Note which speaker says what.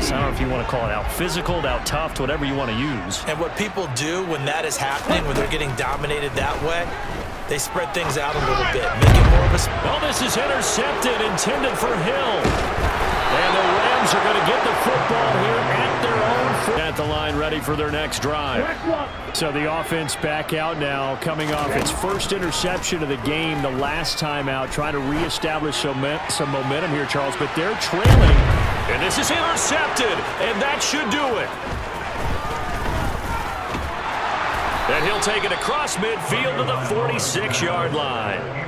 Speaker 1: just, I don't know if you want to call it out physical, out tough, whatever you want to use.
Speaker 2: And what people do when that is happening, when they're getting dominated that way, they spread things out a little bit, make it more of a...
Speaker 1: Oh, this is intercepted, intended for Hill. And the Rams are going to get the football here at their own at the line ready for their next drive. So the offense back out now, coming off its first interception of the game the last time out, trying to reestablish some, some momentum here, Charles, but they're trailing. And this is intercepted, and that should do it. And he'll take it across midfield to the 46-yard line.